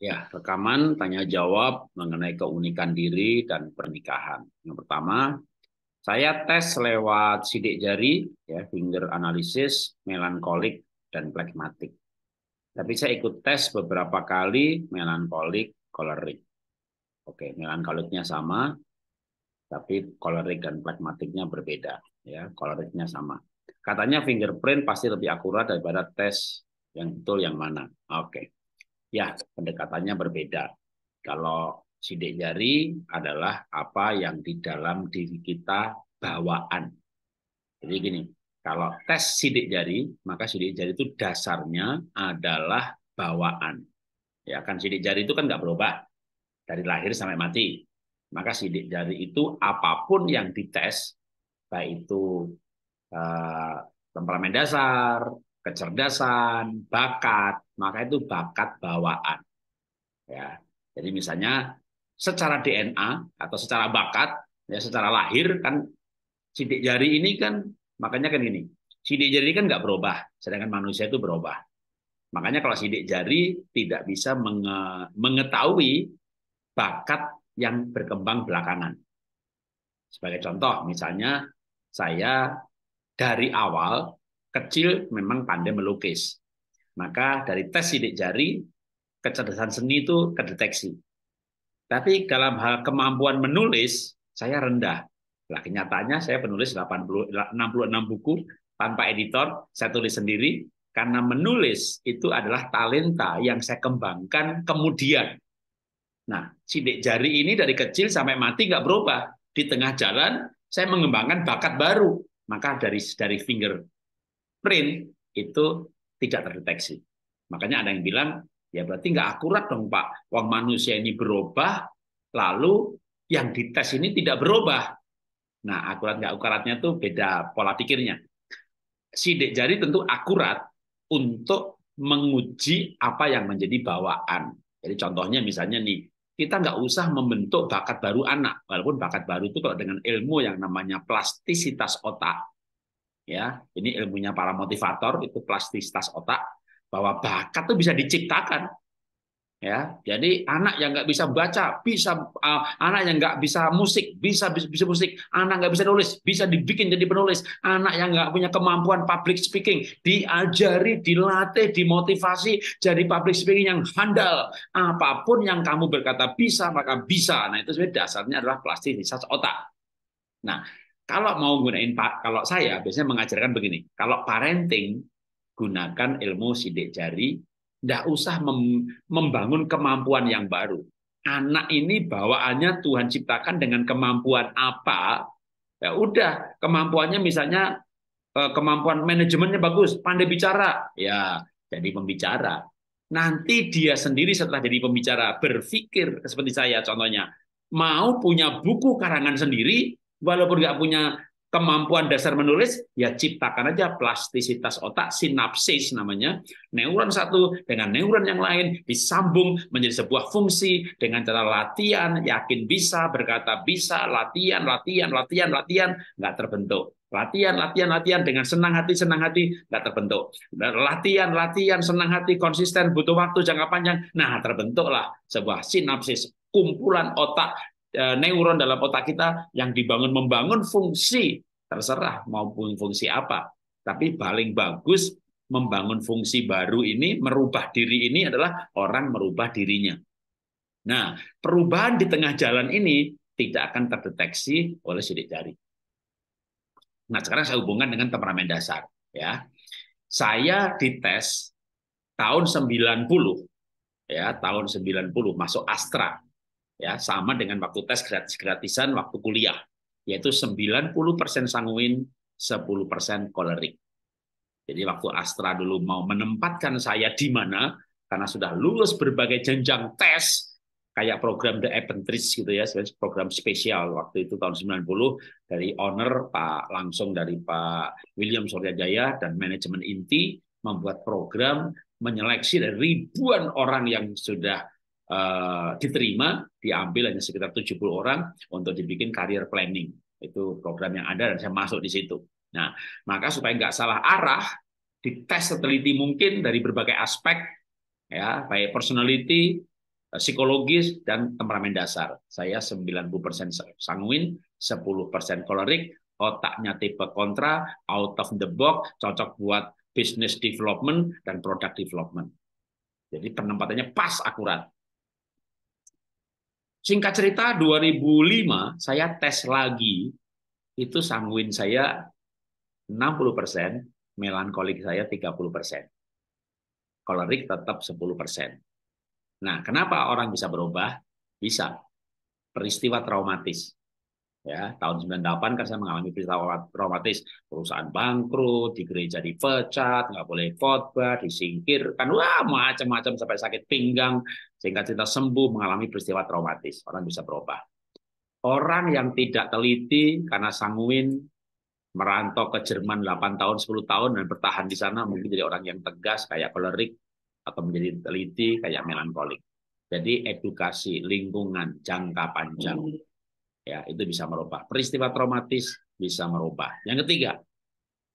Ya, rekaman tanya jawab mengenai keunikan diri dan pernikahan. Yang pertama, saya tes lewat sidik jari, ya, finger analysis, melankolik, dan plekmatik. Tapi saya ikut tes beberapa kali melankolik, kolerik. Oke, melankoliknya sama, tapi kolerik dan plekmatiknya berbeda. Ya, koleriknya sama. Katanya fingerprint pasti lebih akurat daripada tes yang betul yang mana. Oke. Ya, pendekatannya berbeda. Kalau sidik jari adalah apa yang di dalam diri kita bawaan. Jadi gini, kalau tes sidik jari, maka sidik jari itu dasarnya adalah bawaan. Ya kan sidik jari itu kan nggak berubah dari lahir sampai mati. Maka sidik jari itu apa pun yang dites, baik itu eh, temperamen dasar, kecerdasan, bakat, maka itu bakat bawaan. Ya. Jadi misalnya secara DNA atau secara bakat, ya secara lahir kan sidik jari ini kan makanya kan gini, sidik jari kan nggak berubah, sedangkan manusia itu berubah. Makanya kalau sidik jari tidak bisa mengetahui bakat yang berkembang belakangan. Sebagai contoh, misalnya saya dari awal kecil memang pandai melukis. Maka dari tes sidik jari, kecerdasan seni itu kedeteksi. Tapi dalam hal kemampuan menulis, saya rendah. Nah, kenyataannya saya penulis 80, 66 buku tanpa editor, saya tulis sendiri, karena menulis itu adalah talenta yang saya kembangkan kemudian. Nah, sidik jari ini dari kecil sampai mati nggak berubah. Di tengah jalan, saya mengembangkan bakat baru. Maka dari dari finger print itu tidak terdeteksi. Makanya ada yang bilang, ya berarti nggak akurat dong Pak. Uang manusia ini berubah, lalu yang dites ini tidak berubah. Nah, akurat nggak akuratnya tuh beda pola pikirnya. Sidik jari tentu akurat untuk menguji apa yang menjadi bawaan. Jadi contohnya misalnya nih, kita nggak usah membentuk bakat baru anak, walaupun bakat baru itu kalau dengan ilmu yang namanya plastisitas otak, ya ini ilmunya para motivator itu plastisitas otak bahwa bakat itu bisa diciptakan. Ya jadi anak yang nggak bisa baca bisa uh, anak yang nggak bisa musik bisa, bisa bisa musik anak nggak bisa nulis bisa dibikin jadi penulis. Anak yang nggak punya kemampuan public speaking diajari dilatih dimotivasi jadi public speaking yang handal. Apa pun yang kamu berkata bisa maka bisa. Nah itu sebenarnya dasarnya adalah plastisitas otak. Nah kalau mau gunain kalau saya biasanya mengajarkan begini, kalau parenting gunakan ilmu sidik jari, tidak usah membangun kemampuan yang baru. Anak ini bawaannya Tuhan ciptakan dengan kemampuan apa? Ya udah, kemampuannya misalnya eh, kemampuan manajemennya bagus, pandai bicara, ya jadi pembicara. Nanti dia sendiri setelah jadi pembicara berpikir seperti saya contohnya, mau punya buku karangan sendiri, walaupun nggak punya kemampuan dasar menulis, ya ciptakan aja plastisitas otak, sinapsis namanya. Neuron satu dengan neuron yang lain disambung menjadi sebuah fungsi dengan cara latihan, yakin bisa, berkata bisa, latihan, latihan, latihan, latihan, nggak terbentuk. Latihan, latihan, latihan dengan senang hati, senang hati, nggak terbentuk. Latihan, latihan, senang hati, konsisten, butuh waktu jangka panjang. Nah, terbentuklah sebuah sinapsis, kumpulan otak neuron dalam otak kita yang dibangun membangun fungsi terserah maupun fungsi apa. Tapi paling bagus membangun fungsi baru ini merubah diri ini adalah orang merubah dirinya. Nah perubahan di tengah jalan ini tidak akan terdeteksi oleh sidik jari. Nah sekarang saya hubungkan dengan temperamen dasar ya. Saya dites tahun 90 ya tahun 90 masuk Astra ya sama dengan waktu tes gratis gratisan waktu kuliah yaitu 90% sanguin 10% kolerik. Jadi waktu Astra dulu mau menempatkan saya di mana karena sudah lulus berbagai jenjang tes kayak program The Apprentice gitu ya program spesial waktu itu tahun 90 dari owner Pak langsung dari Pak William Suryajaya dan manajemen inti membuat program menyeleksi dari ribuan orang yang sudah uh, diterima, diambil hanya sekitar 70 orang untuk dibikin career planning. Itu program yang ada dan saya masuk di situ. Nah, maka supaya nggak salah arah, dites seteliti mungkin dari berbagai aspek, ya baik personality, psikologis dan temperamen dasar. Saya 90% sanguin, 10% kolerik, otaknya tipe kontra, out of the box, cocok buat business development dan product development. Jadi penempatannya pas akurat. Singkat cerita 2005 saya tes lagi itu sanguin saya 60%, melankolik saya 30%. Kolerik tetap 10%. Nah, kenapa orang bisa berubah? Bisa. Peristiwa traumatis. Ya, tahun 98 kan saya mengalami peristiwa traumatis, perusahaan bangkrut, di gereja dipecat, nggak boleh khotbah, disingkirkan, wah macam-macam sampai sakit pinggang, sehingga cerita sembuh mengalami peristiwa traumatis. Orang bisa berubah. Orang yang tidak teliti karena sanguin merantau ke Jerman 8 tahun, 10 tahun dan bertahan di sana mungkin jadi orang yang tegas kayak kolerik atau menjadi teliti kayak melankolik. Jadi edukasi lingkungan jangka panjang ya itu bisa merubah. Peristiwa traumatis bisa merubah. Yang ketiga,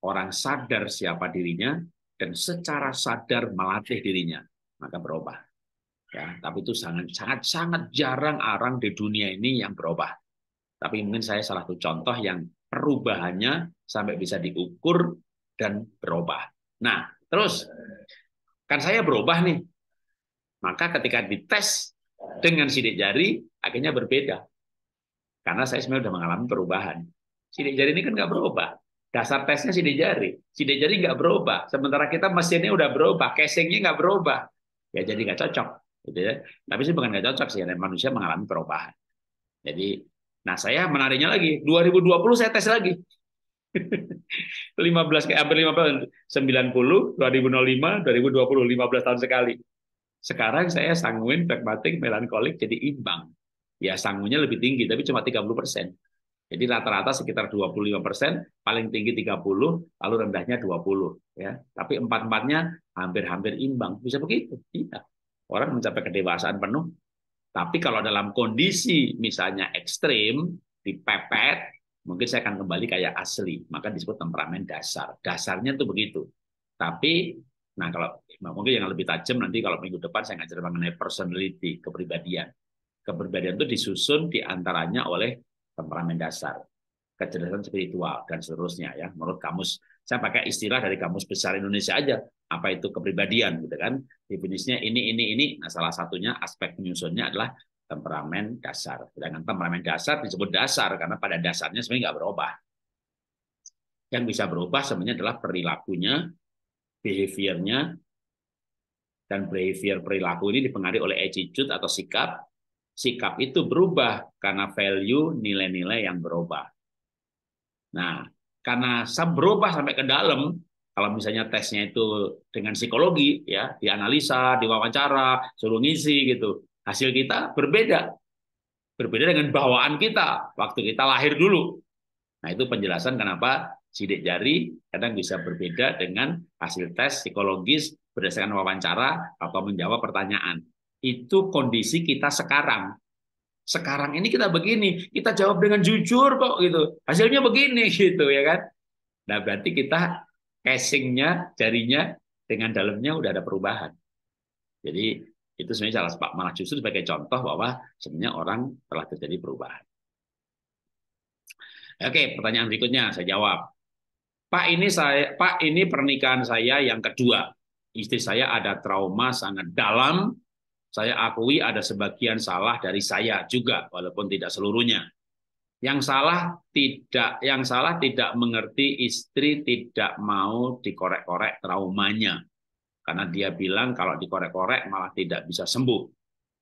orang sadar siapa dirinya dan secara sadar melatih dirinya, maka berubah. Ya, tapi itu sangat sangat sangat jarang orang di dunia ini yang berubah. Tapi mungkin saya salah satu contoh yang perubahannya sampai bisa diukur dan berubah. Nah, terus kan saya berubah nih. Maka ketika dites dengan sidik jari, akhirnya berbeda. Karena saya sebenarnya sudah mengalami perubahan. Sidik jari ini kan nggak berubah. Dasar tesnya sidik jari. Sidik jari nggak berubah. Sementara kita mesinnya udah berubah, casingnya nggak berubah. Ya jadi nggak cocok. Gitu ya. Tapi sih bukan nggak cocok sih, manusia mengalami perubahan. Jadi Nah, saya menariknya lagi. 2020 saya tes lagi. 15 kayak hampir 15 90 2005 2020 15 tahun sekali. Sekarang saya sanguin, pragmatik, melankolik jadi imbang. Ya sangunya lebih tinggi tapi cuma 30 persen. Jadi rata-rata sekitar 25 persen, paling tinggi 30, lalu rendahnya 20. Ya, tapi empat-empatnya hampir-hampir imbang. Bisa begitu? Iya. Orang mencapai kedewasaan penuh tapi kalau dalam kondisi misalnya ekstrim, dipepet, mungkin saya akan kembali kayak asli. Maka disebut temperamen dasar. Dasarnya itu begitu. Tapi, nah kalau mungkin yang lebih tajam nanti kalau minggu depan saya ngajar mengenai personality, kepribadian. Kepribadian itu disusun di antaranya oleh temperamen dasar, kecerdasan spiritual, dan seterusnya ya. Menurut kamus, saya pakai istilah dari kamus besar Indonesia aja apa itu kepribadian gitu kan. Definisinya ini ini ini. Nah salah satunya aspek penyusunnya adalah temperamen dasar. Sedangkan temperamen dasar disebut dasar karena pada dasarnya sebenarnya nggak berubah. Yang bisa berubah sebenarnya adalah perilakunya behaviornya dan behavior perilaku ini dipengaruhi oleh attitude atau sikap sikap itu berubah karena value nilai-nilai yang berubah nah karena berubah sampai ke dalam kalau misalnya tesnya itu dengan psikologi, ya dianalisa, diwawancara, suruh ngisi gitu, hasil kita berbeda, berbeda dengan bawaan kita waktu kita lahir dulu. Nah itu penjelasan kenapa sidik jari kadang bisa berbeda dengan hasil tes psikologis berdasarkan wawancara atau menjawab pertanyaan. Itu kondisi kita sekarang. Sekarang ini kita begini, kita jawab dengan jujur kok gitu. Hasilnya begini gitu ya kan. Nah berarti kita casingnya, jarinya dengan dalamnya udah ada perubahan. Jadi itu sebenarnya salah malah justru sebagai contoh bahwa sebenarnya orang telah terjadi perubahan. Oke, pertanyaan berikutnya saya jawab. Pak ini saya Pak ini pernikahan saya yang kedua. Istri saya ada trauma sangat dalam. Saya akui ada sebagian salah dari saya juga walaupun tidak seluruhnya. Yang salah tidak yang salah tidak mengerti istri tidak mau dikorek-korek traumanya. Karena dia bilang kalau dikorek-korek malah tidak bisa sembuh.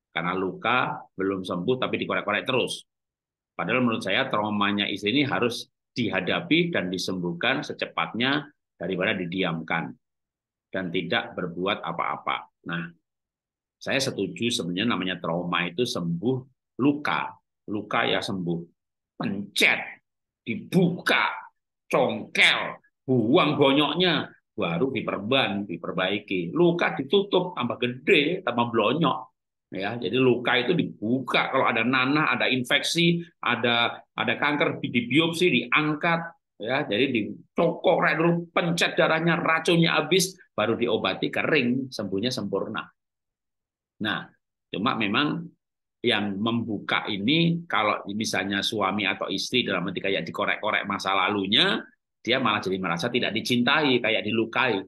Karena luka belum sembuh tapi dikorek-korek terus. Padahal menurut saya traumanya istri ini harus dihadapi dan disembuhkan secepatnya daripada didiamkan dan tidak berbuat apa-apa. Nah, saya setuju sebenarnya namanya trauma itu sembuh luka, luka ya sembuh pencet, dibuka, congkel, buang bonyoknya, baru diperban, diperbaiki. Luka ditutup, tambah gede, tambah blonyok. Ya, jadi luka itu dibuka. Kalau ada nanah, ada infeksi, ada ada kanker, dibiopsi, diangkat. Ya, jadi dicokok dulu, pencet darahnya, racunnya habis, baru diobati kering, sembuhnya sempurna. Nah, Cuma memang yang membuka ini kalau misalnya suami atau istri dalam arti kayak dikorek-korek masa lalunya, dia malah jadi merasa tidak dicintai, kayak dilukai.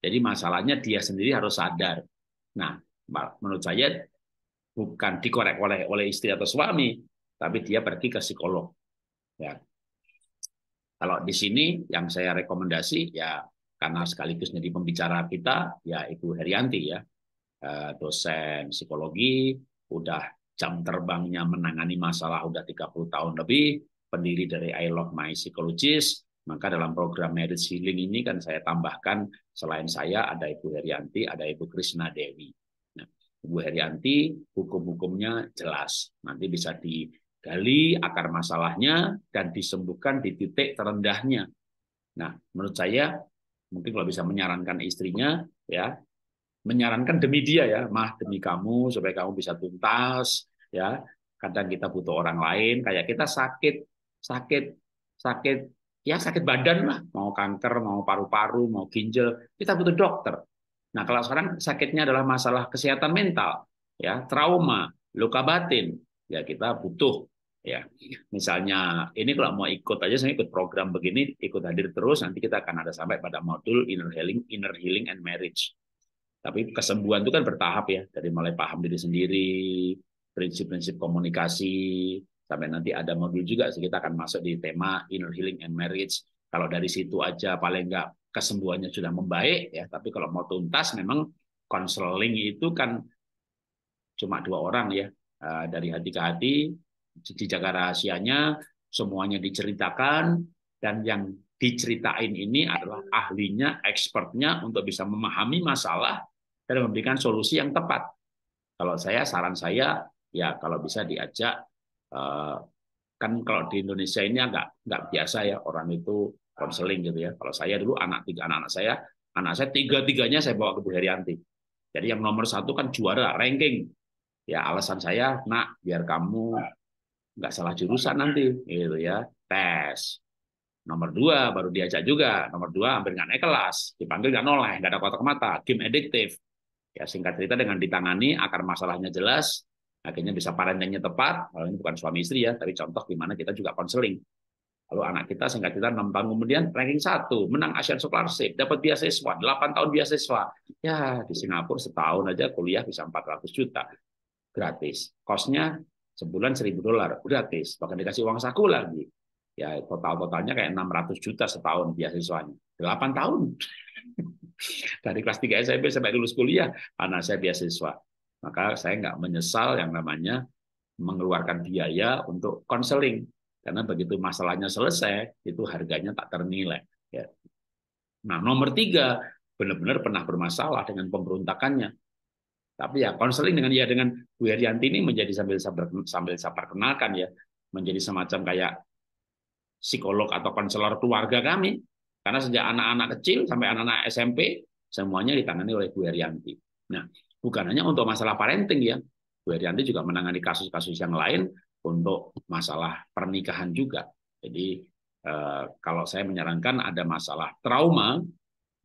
Jadi masalahnya dia sendiri harus sadar. Nah, menurut saya bukan dikorek oleh oleh istri atau suami, tapi dia pergi ke psikolog. Ya. Kalau di sini yang saya rekomendasi ya karena sekaligus jadi pembicara kita ya Ibu Herianti ya, dosen psikologi, udah jam terbangnya menangani masalah udah 30 tahun lebih, pendiri dari I Love My Psychologist, maka dalam program Marriage Healing ini kan saya tambahkan selain saya ada Ibu Herianti, ada Ibu Krisna Dewi. Nah, Ibu Herianti hukum-hukumnya jelas. Nanti bisa digali akar masalahnya dan disembuhkan di titik terendahnya. Nah, menurut saya mungkin kalau bisa menyarankan istrinya ya menyarankan demi dia ya, mah demi kamu supaya kamu bisa tuntas ya. Kadang kita butuh orang lain kayak kita sakit sakit sakit ya sakit badan lah. Mau kanker mau paru-paru mau ginjal kita butuh dokter. Nah kalau sekarang sakitnya adalah masalah kesehatan mental ya. Trauma luka batin ya kita butuh ya. Misalnya ini kalau mau ikut aja saya ikut program begini ikut hadir terus nanti kita akan ada sampai pada modul inner healing inner healing and marriage tapi kesembuhan itu kan bertahap ya dari mulai paham diri sendiri prinsip-prinsip komunikasi sampai nanti ada modul juga sih kita akan masuk di tema inner healing and marriage. Kalau dari situ aja paling enggak kesembuhannya sudah membaik ya, tapi kalau mau tuntas memang konseling itu kan cuma dua orang ya eh, dari hati ke hati dijaga rahasianya semuanya diceritakan dan yang diceritain ini adalah ahlinya, expertnya untuk bisa memahami masalah dan memberikan solusi yang tepat. Kalau saya saran saya ya kalau bisa diajak eh, kan kalau di Indonesia ini agak nggak biasa ya orang itu konseling gitu ya. Kalau saya dulu anak tiga anak-anak saya, anak saya tiga-tiganya saya bawa ke Bu Herianti. Jadi yang nomor satu kan juara ranking. Ya alasan saya, nak biar kamu nggak salah jurusan nanti, gitu ya. Tes. Nomor dua baru diajak juga. Nomor dua hampir nggak naik kelas, dipanggil nggak noleh, nggak ada kotak mata, game addictive. Ya singkat cerita dengan ditangani, akar masalahnya jelas, akhirnya bisa parentingnya tepat, kalau ini bukan suami istri ya, tapi contoh di mana kita juga konseling. Lalu anak kita singkat kita 6 tahun kemudian ranking satu, menang Asian Scholarship, dapat beasiswa, 8 tahun beasiswa. Ya, di Singapura setahun aja kuliah bisa 400 juta. Gratis. Kosnya sebulan 1000 dolar, gratis. Bahkan dikasih uang saku lagi. Ya, total-totalnya kayak 600 juta setahun beasiswanya. 8 tahun. Dari kelas 3 SMP sampai lulus kuliah, anak saya beasiswa. Maka saya nggak menyesal yang namanya mengeluarkan biaya untuk konseling karena begitu masalahnya selesai itu harganya tak ternilai ya. Nah nomor tiga benar-benar pernah bermasalah dengan pemberontakannya. Tapi ya konseling dengan ya dengan Bu Herianti ini menjadi sambil sambil saya perkenalkan ya. Menjadi semacam kayak psikolog atau konselor keluarga kami karena sejak anak-anak kecil sampai anak-anak SMP semuanya ditangani oleh Bu Herianti. Nah, bukan hanya untuk masalah parenting ya. Bu Herianti juga menangani kasus-kasus yang lain untuk masalah pernikahan juga. Jadi eh, kalau saya menyarankan ada masalah trauma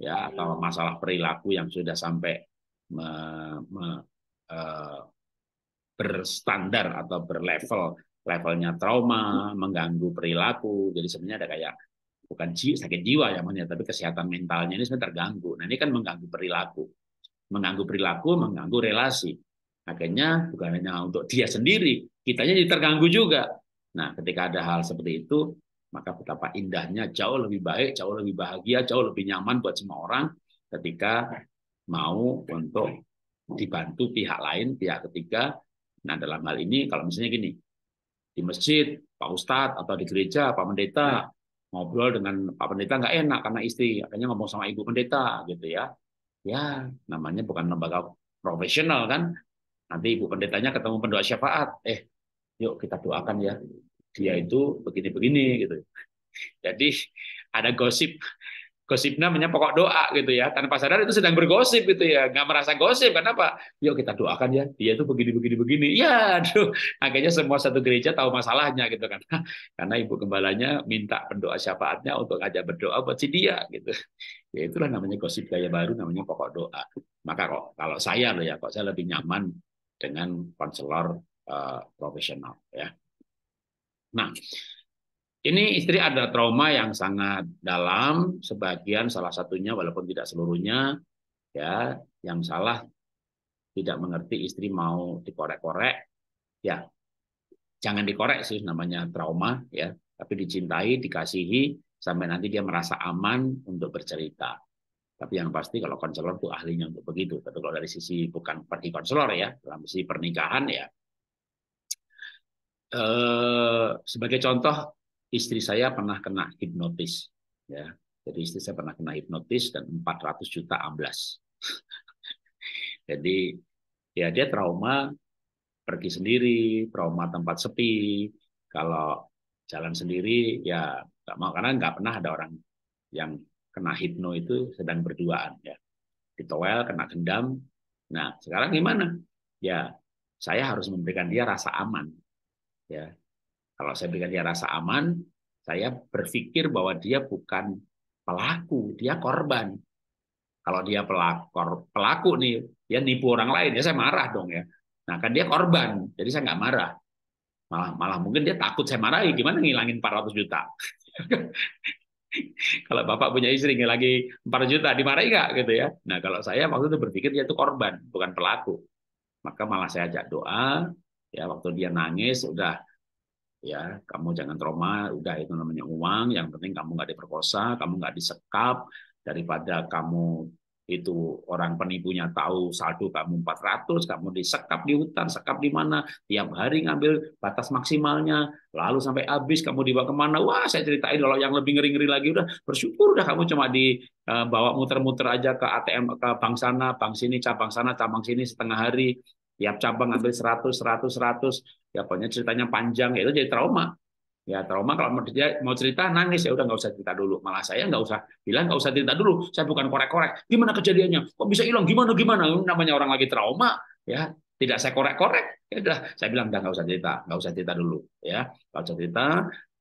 ya atau masalah perilaku yang sudah sampai me, me, eh, berstandar atau berlevel levelnya trauma mengganggu perilaku jadi sebenarnya ada kayak bukan sakit jiwa ya maksudnya tapi kesehatan mentalnya ini sebenarnya terganggu nah ini kan mengganggu perilaku mengganggu perilaku, mengganggu relasi. Akhirnya bukan hanya untuk dia sendiri, kitanya jadi terganggu juga. Nah, ketika ada hal seperti itu, maka betapa indahnya, jauh lebih baik, jauh lebih bahagia, jauh lebih nyaman buat semua orang ketika mau untuk dibantu pihak lain, pihak ketiga. Nah, dalam hal ini, kalau misalnya gini, di masjid, Pak Ustadz, atau di gereja, Pak Pendeta, ngobrol dengan Pak Pendeta nggak enak karena istri, akhirnya ngomong sama Ibu Pendeta, gitu ya. Ya namanya bukan lembaga profesional kan. Nanti ibu pendetanya ketemu pendoa syafaat. Eh yuk kita doakan ya. Dia itu begini-begini gitu. Jadi ada gosip gosip namanya pokok doa gitu ya. Tanpa sadar itu sedang bergosip gitu ya. Nggak merasa gosip karena apa? Yuk kita doakan ya. Dia itu begini begini begini. Ya aduh. Akhirnya semua satu gereja tahu masalahnya gitu kan. Karena ibu gembalanya minta pendoa syafaatnya untuk ngajak berdoa buat si dia gitu. Ya itulah namanya gosip gaya baru namanya pokok doa. Maka kok kalau saya loh ya kok saya lebih nyaman dengan konselor uh, profesional ya. Nah, ini istri ada trauma yang sangat dalam, sebagian salah satunya walaupun tidak seluruhnya ya, yang salah tidak mengerti istri mau dikorek-korek, ya jangan dikorek sih namanya trauma ya, tapi dicintai, dikasihi sampai nanti dia merasa aman untuk bercerita. Tapi yang pasti kalau konselor itu ahlinya untuk begitu. Tapi kalau dari sisi bukan pergi konselor ya, dalam sisi pernikahan ya. Eh, sebagai contoh istri saya pernah kena hipnotis ya. Jadi istri saya pernah kena hipnotis dan 400 juta amblas. Jadi ya dia trauma pergi sendiri trauma tempat sepi. Kalau jalan sendiri ya nggak mau karena nggak pernah ada orang yang kena hipno itu sedang berduaan ya. Ditowel kena gendam nah sekarang gimana? Ya saya harus memberikan dia rasa aman ya kalau saya berikan dia rasa aman, saya berpikir bahwa dia bukan pelaku, dia korban. Kalau dia pelaku, pelaku nih, dia nipu orang lain, ya saya marah dong ya. Nah kan dia korban, jadi saya nggak marah. Malah, malah mungkin dia takut saya marahi, gimana ngilangin 400 juta? kalau bapak punya istri lagi 400 juta, dimarahi nggak gitu ya? Nah kalau saya waktu itu berpikir dia itu korban, bukan pelaku. Maka malah saya ajak doa, ya waktu dia nangis, udah ya kamu jangan trauma udah itu namanya uang yang penting kamu nggak diperkosa kamu nggak disekap. Daripada kamu itu orang penipunya tahu saldo kamu 400 kamu disekap di hutan sekap di mana tiap hari ngambil batas maksimalnya. Lalu sampai habis kamu dibawa ke mana wah saya ceritain kalau yang lebih ngeri-ngeri lagi udah bersyukur udah kamu cuma dibawa muter-muter aja ke ATM ke bank sana bank sini cabang sana cabang sini setengah hari. Tiap cabang ngambil 100 100 100 ya pokoknya ceritanya panjang ya itu jadi trauma. Ya trauma kalau mau dia mau cerita nangis. Ya udah nggak usah cerita dulu. Malah saya nggak usah bilang nggak usah cerita dulu. Saya bukan korek-korek. Gimana kejadiannya? Kok bisa hilang? Gimana gimana? Namanya orang lagi trauma ya. Tidak saya korek-korek. Ya udah saya bilang nggak usah cerita. Nggak usah cerita dulu. Ya usah cerita.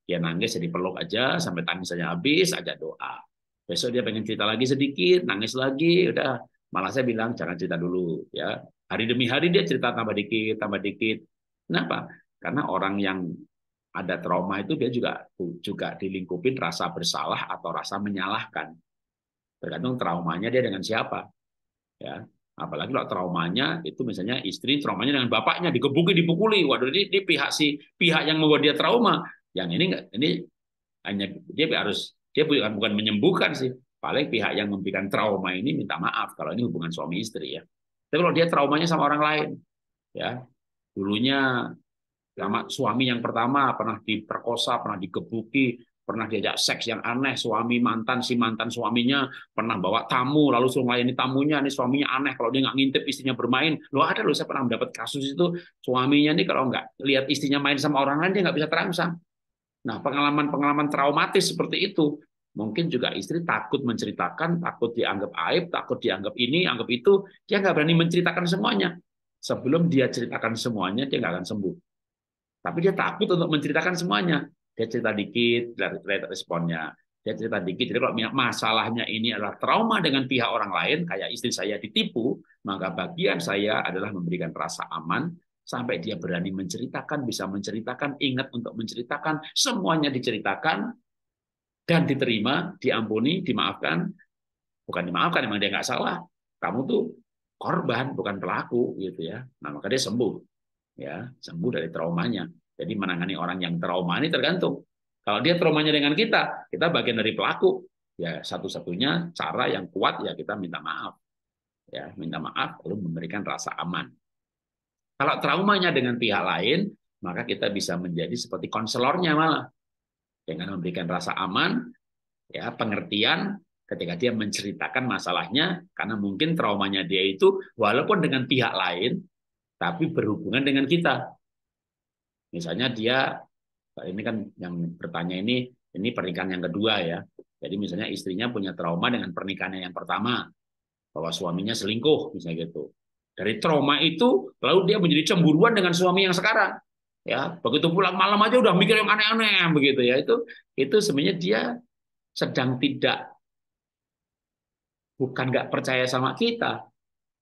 Dia nangis jadi peluk aja. Sampai tangisannya habis aja doa. Besok dia pengen cerita lagi sedikit nangis lagi. Udah. Malah saya bilang jangan cerita dulu. Ya hari demi hari dia cerita tambah dikit tambah dikit Kenapa? Karena orang yang ada trauma itu dia juga juga dilingkupin rasa bersalah atau rasa menyalahkan. Tergantung traumanya dia dengan siapa. Ya, apalagi kalau traumanya itu misalnya istri traumanya dengan bapaknya digebuki dipukuli waduh ini, ini pihak si pihak yang membuat dia trauma yang ini enggak ini hanya dia harus dia bukan bukan menyembuhkan sih paling pihak yang memberikan trauma ini minta maaf kalau ini hubungan suami istri ya tapi kalau dia traumanya sama orang lain ya Dulunya sama suami yang pertama pernah diperkosa, pernah digebuki, pernah diajak seks yang aneh, suami mantan si mantan suaminya pernah bawa tamu, lalu suruh ini tamunya, ini suaminya aneh kalau dia nggak ngintip istrinya bermain. Lo ada loh saya pernah mendapat kasus itu suaminya nih kalau nggak lihat istrinya main sama orang lain dia nggak bisa terangsang. Nah pengalaman-pengalaman traumatis seperti itu mungkin juga istri takut menceritakan, takut dianggap aib, takut dianggap ini, anggap itu, dia nggak berani menceritakan semuanya sebelum dia ceritakan semuanya dia nggak akan sembuh. Tapi dia takut untuk menceritakan semuanya. Dia cerita dikit, lihat responnya. Dia cerita dikit. Jadi kalau masalahnya ini adalah trauma dengan pihak orang lain, kayak istri saya ditipu, maka bagian saya adalah memberikan rasa aman sampai dia berani menceritakan, bisa menceritakan, ingat untuk menceritakan, semuanya diceritakan dan diterima, diampuni, dimaafkan. Bukan dimaafkan, memang dia nggak salah. Kamu tuh korban bukan pelaku gitu ya. Nah, maka dia sembuh. Ya, sembuh dari traumanya. Jadi menangani orang yang trauma ini tergantung. Kalau dia traumanya dengan kita, kita bagian dari pelaku. Ya, satu-satunya cara yang kuat ya kita minta maaf. Ya, minta maaf lalu memberikan rasa aman. Kalau traumanya dengan pihak lain, maka kita bisa menjadi seperti konselornya malah. Dengan memberikan rasa aman, ya pengertian, ketika dia menceritakan masalahnya karena mungkin traumanya dia itu walaupun dengan pihak lain tapi berhubungan dengan kita. Misalnya dia ini kan yang bertanya ini ini pernikahan yang kedua ya. Jadi misalnya istrinya punya trauma dengan pernikahan yang pertama bahwa suaminya selingkuh misalnya gitu. Dari trauma itu lalu dia menjadi cemburuan dengan suami yang sekarang. Ya, begitu pulang malam aja udah mikir yang aneh-aneh begitu ya. Itu itu sebenarnya dia sedang tidak bukan nggak percaya sama kita,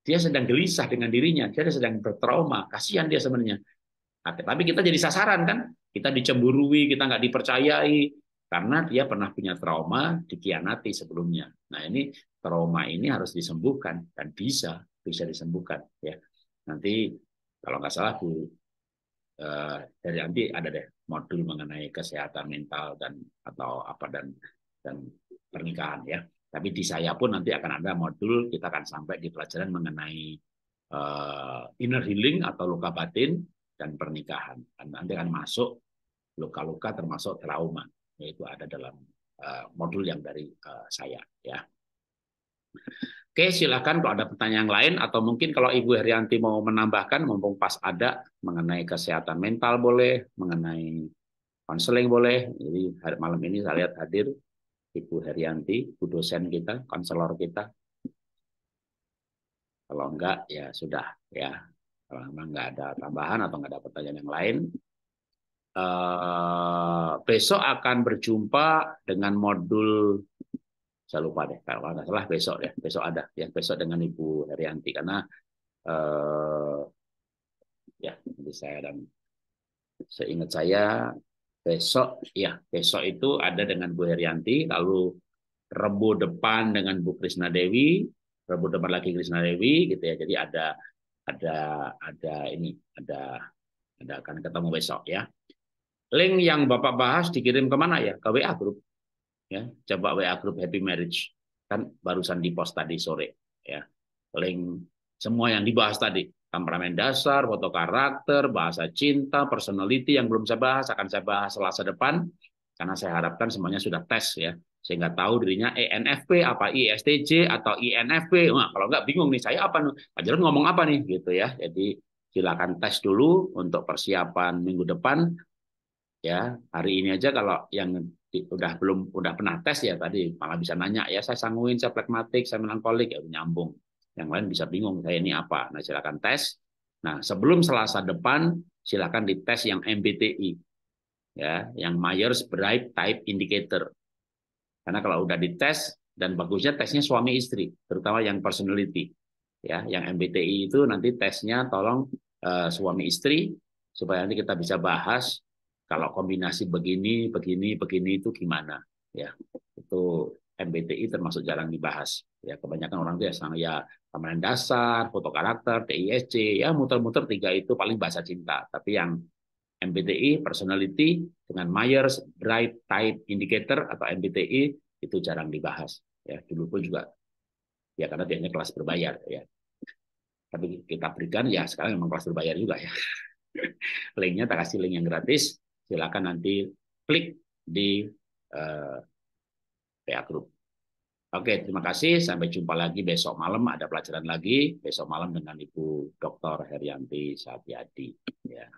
dia sedang gelisah dengan dirinya, dia sedang bertrauma, kasihan dia sebenarnya. Nah, tapi kita jadi sasaran kan, kita dicemburui, kita nggak dipercayai, karena dia pernah punya trauma, dikianati sebelumnya. Nah ini trauma ini harus disembuhkan dan bisa bisa disembuhkan ya. Nanti kalau nggak salah Bu eh, dari nanti ada deh modul mengenai kesehatan mental dan atau apa dan dan pernikahan ya. Tapi di saya pun nanti akan ada modul kita akan sampai di pelajaran mengenai uh, inner healing atau luka batin dan pernikahan. Dan nanti akan masuk luka-luka termasuk trauma yaitu ada dalam uh, modul yang dari uh, saya ya. Oke, silakan kalau ada pertanyaan lain atau mungkin kalau Ibu Herianti mau menambahkan mumpung pas ada mengenai kesehatan mental boleh, mengenai konseling boleh. Jadi malam ini saya lihat hadir Ibu Herianti, Bu dosen kita, konselor kita. Kalau enggak ya sudah ya. Kalau memang enggak ada tambahan atau enggak ada pertanyaan yang lain, uh, besok akan berjumpa dengan modul saya lupa deh kalau nggak salah besok ya besok ada ya besok dengan Ibu Herianti karena uh, ya nanti saya dan seingat saya besok ya besok itu ada dengan Bu Herianti lalu Rebu depan dengan Bu Krisna Dewi Rebu depan lagi Krisna Dewi gitu ya. Jadi ada ada ada ini ada ada akan ketemu besok ya. Link yang Bapak bahas dikirim ke mana ya? Ke WA grup ya. Coba WA grup Happy Marriage. Kan barusan di post tadi sore ya. Link semua yang dibahas tadi temperamen dasar, foto karakter, bahasa cinta, personality yang belum saya bahas akan saya bahas selasa depan karena saya harapkan semuanya sudah tes ya sehingga tahu dirinya ENFP apa ISTJ atau INFP. Nah, kalau nggak bingung nih saya apa nih? Pak ngomong apa nih gitu ya. Jadi silakan tes dulu untuk persiapan minggu depan ya. Hari ini aja kalau yang udah belum udah pernah tes ya tadi malah bisa nanya ya saya sanguin, saya plekmatik, saya melankolik ya nyambung yang lain bisa bingung saya ini apa. Nah, silakan tes. Nah, sebelum Selasa depan silakan dites yang MBTI. Ya, yang Myers Brigght Type Indicator. Karena kalau udah dites dan bagusnya tesnya suami istri, terutama yang personality. Ya, yang MBTI itu nanti tesnya tolong uh, suami istri supaya nanti kita bisa bahas kalau kombinasi begini, begini, begini itu gimana. Ya, itu MBTI termasuk jarang dibahas. Ya, kebanyakan orang itu ya sang ya keamanan dasar, foto karakter, TISC, ya muter-muter tiga itu paling bahasa cinta. Tapi yang MBTI, personality, dengan Myers, Bright Type Indicator atau MBTI itu jarang dibahas. Ya, dulu pun juga ya karena dia kelas berbayar ya. Tapi kita berikan ya sekarang memang kelas berbayar juga ya. Linknya tak kasih link yang gratis, silakan nanti klik di uh, PA Group. Oke, terima kasih. Sampai jumpa lagi besok malam. Ada pelajaran lagi besok malam dengan Ibu Dr. Herianti Satyadi. Ya.